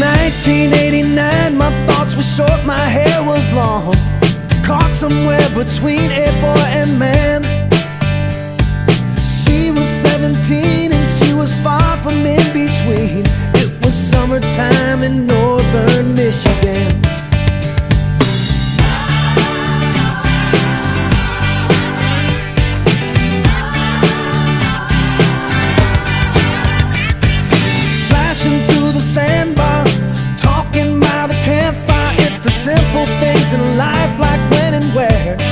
1989, my thoughts were short, my hair was long. Caught somewhere between a boy and man. She was 17 and she was far from in between. It was summertime in northern Michigan. things in life like when and where.